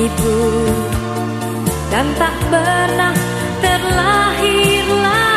ibu Dan tak pernah terlahir lagi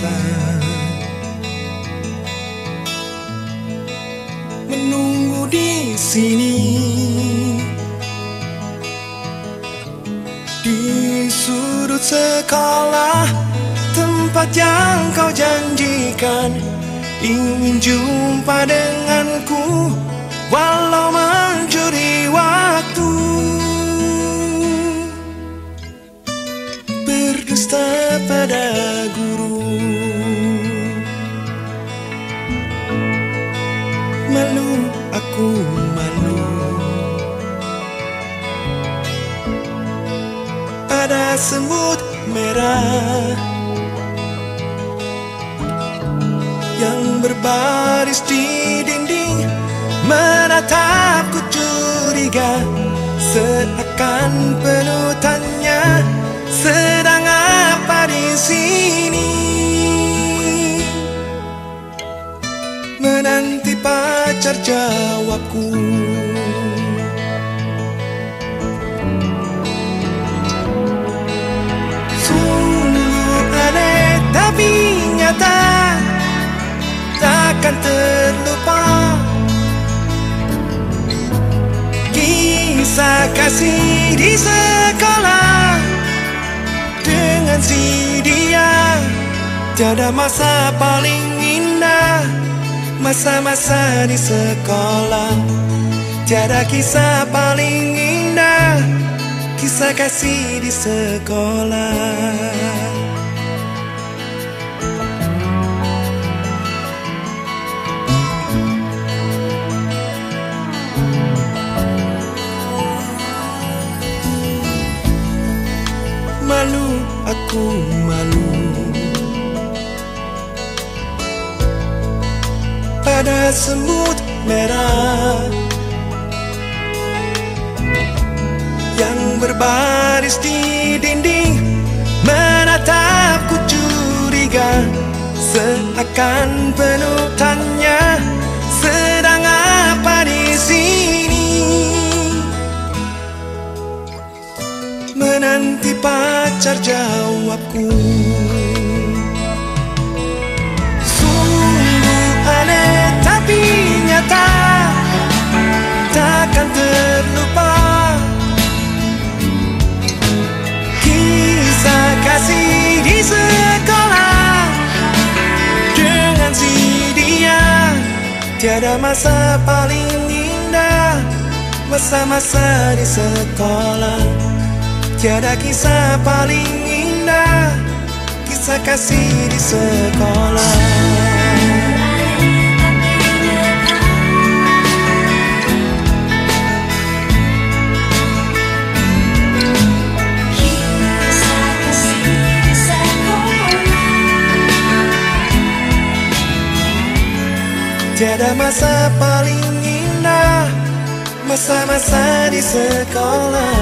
side. Berbaris di dinding. Menatapku curiga Seakan penuh tanya Sedang apa di sini? Menanti pacar jawabku. Sungguh aneh tapi nyata Takkan terlupa sekolah Dengan si dia. Tiada masa paling indah Masa-masa di sekolah. Tiada kisah paling indah Kisah kasih di sekolah Tiada masa paling indah Masa-masa di sekolah.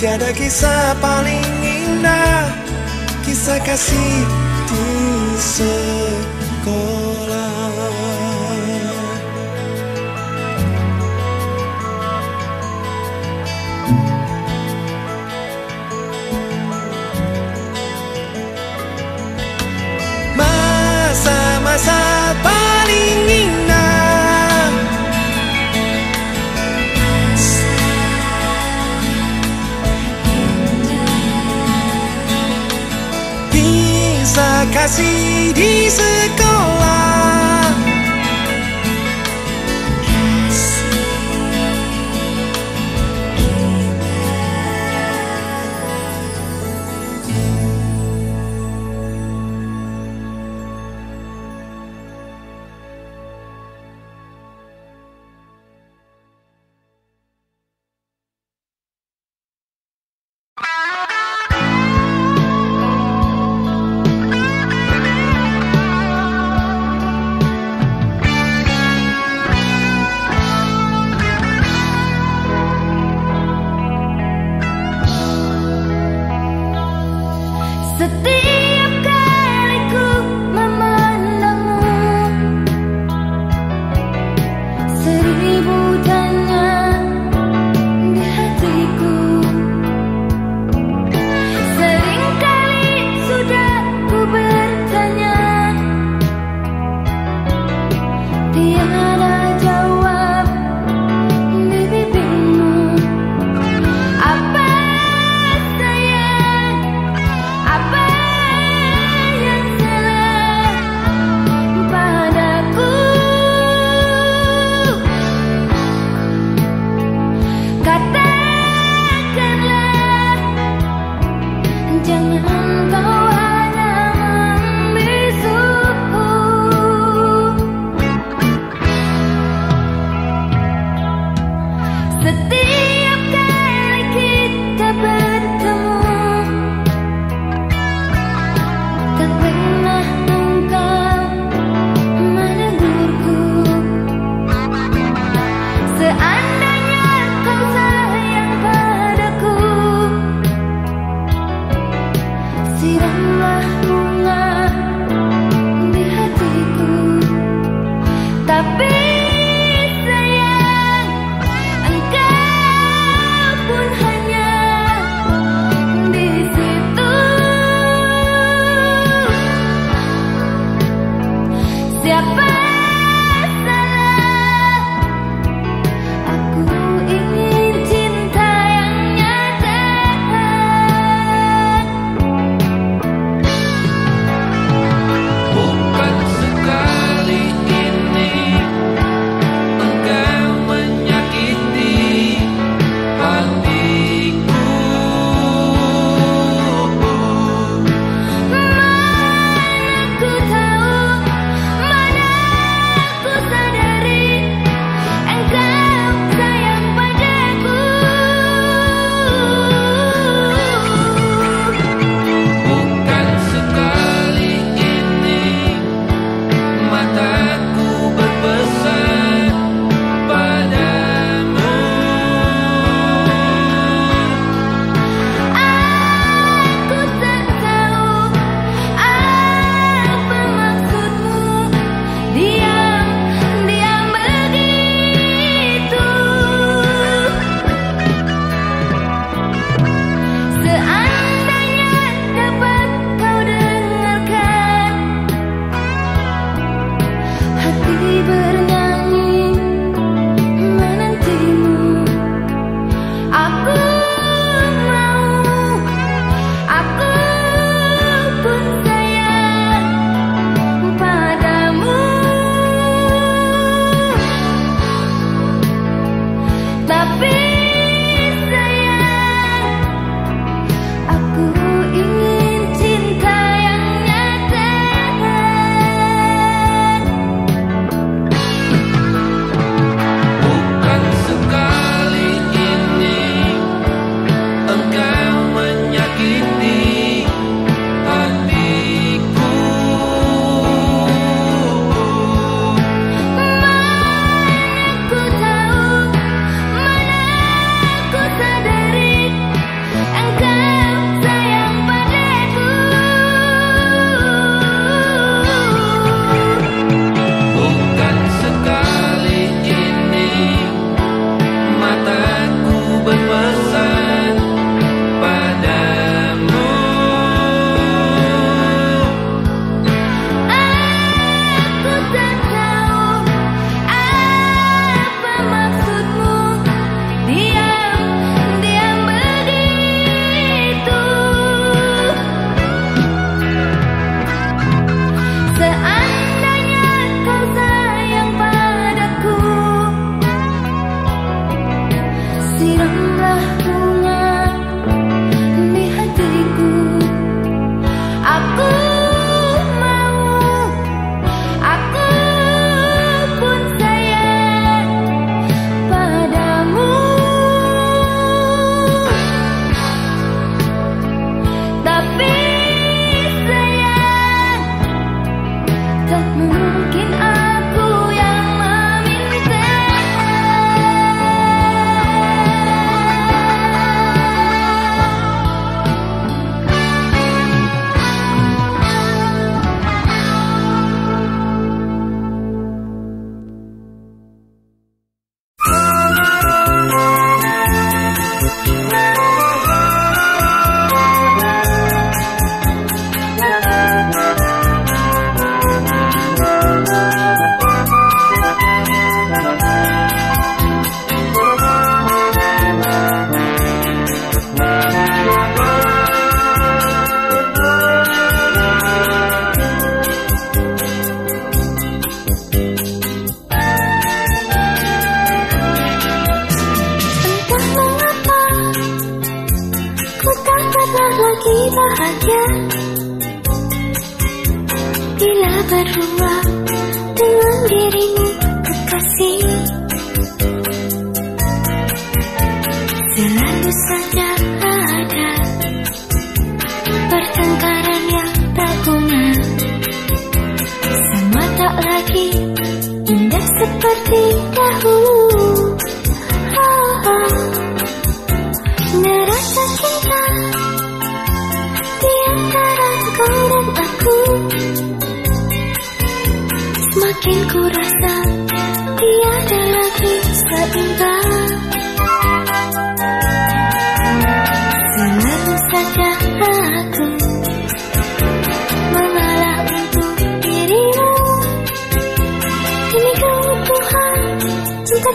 Tiada kisah paling indah Kisah kasih di sekolah. Masa-masa paling Bisa kasih di sekolah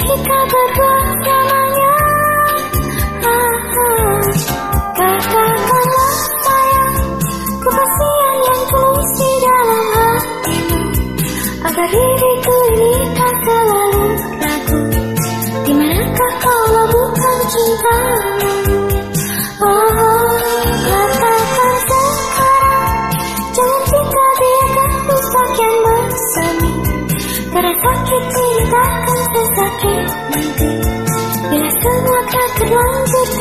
kita berdua Gracias.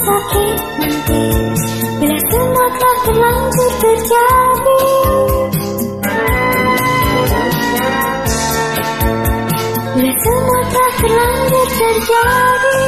sakit nanti Bila semua telah terlanjur terjadi Bila semua telah terlanjur terjadi.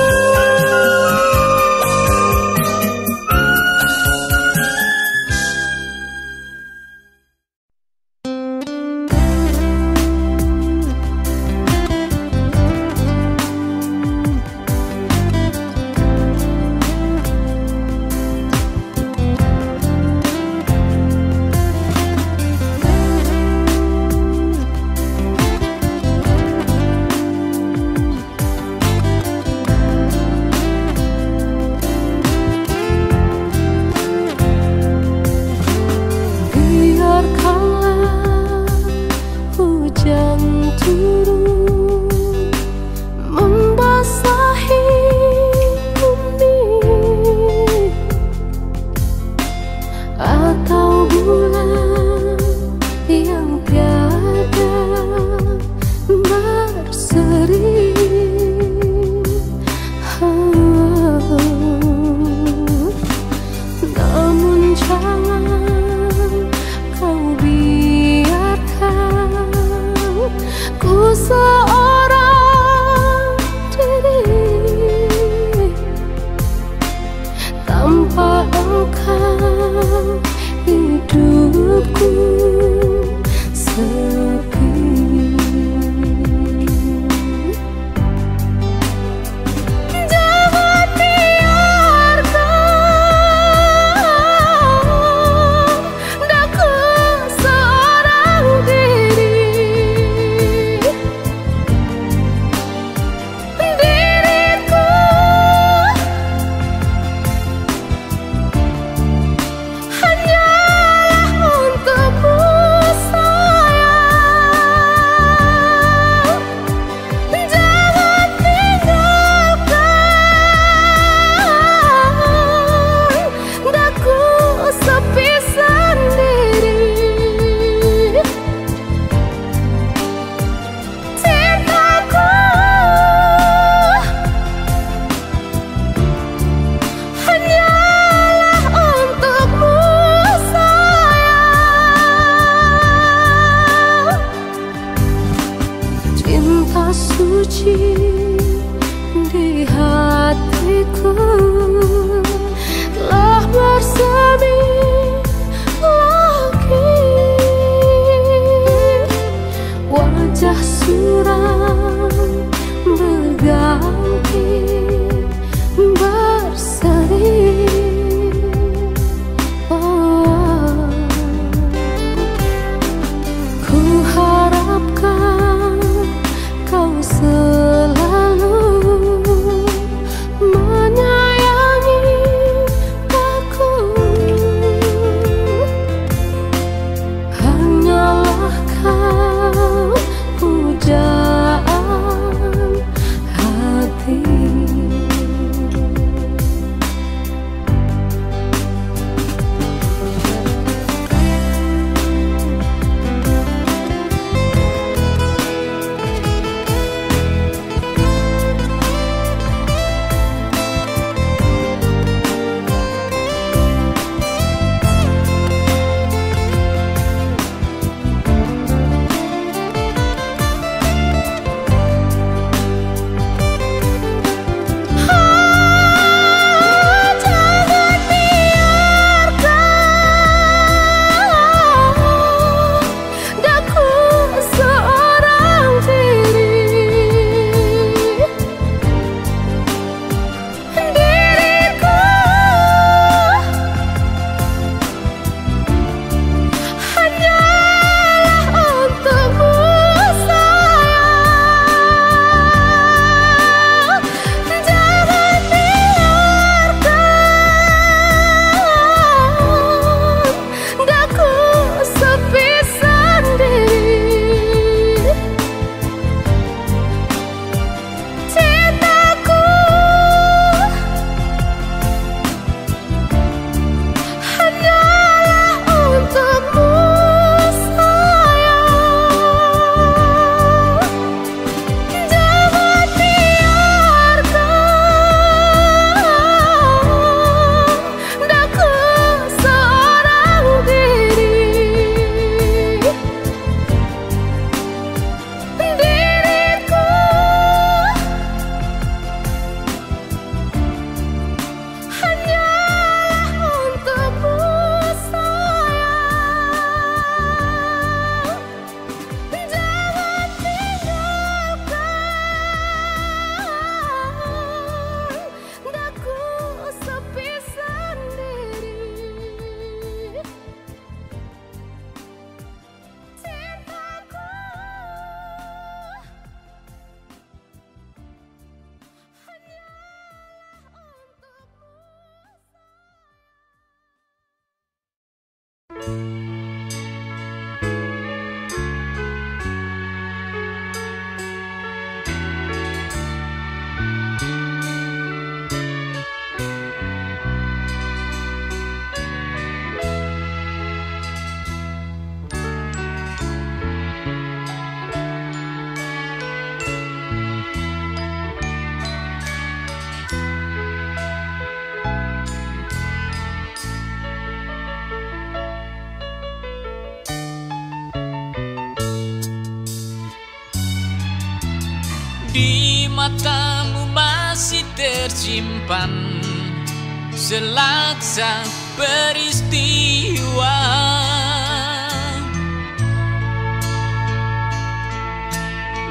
Selaksa peristiwa.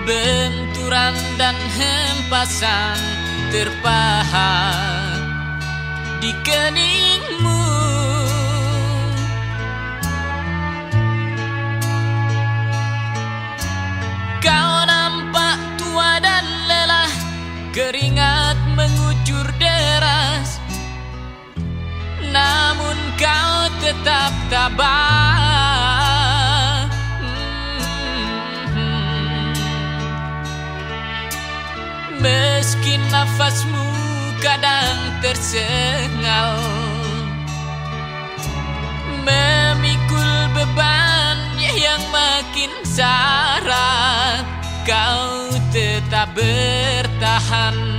Benturan dan hempasan terpahat Di keningmu tetap tabah Hmm. Meski nafasmu kadang tersengal Memikul bebannya yang makin syarat Kau tetap bertahan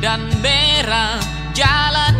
dan merah jalan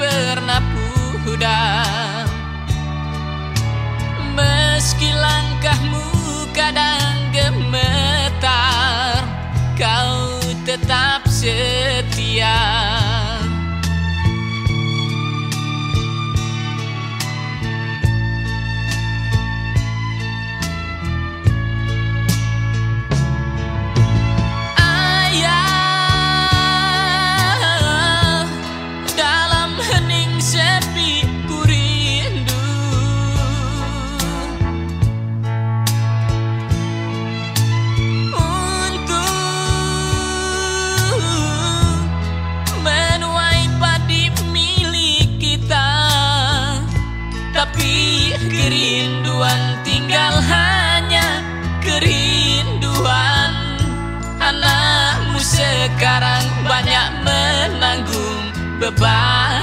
pernah pudar. Meski langkahmu kadang gemetar Kau tetap sedih goodbye.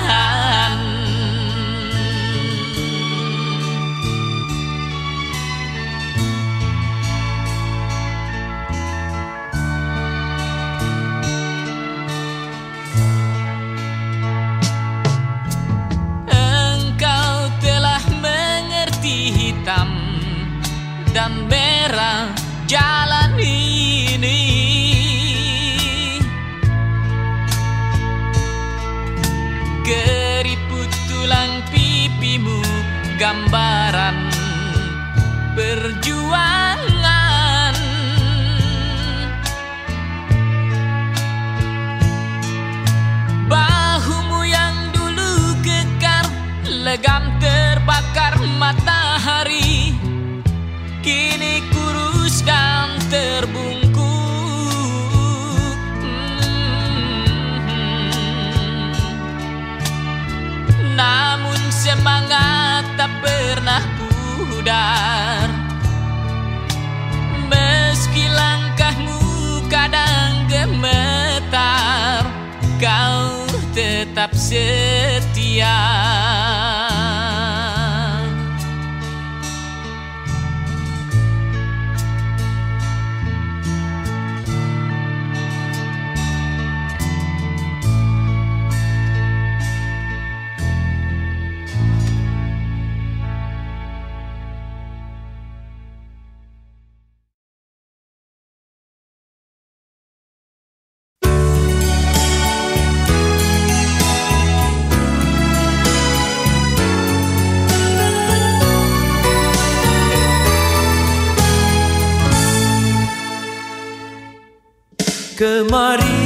pudar. Meski langkahmu kadang gemetar Kau tetap setia. kemari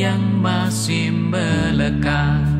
yang masih melekat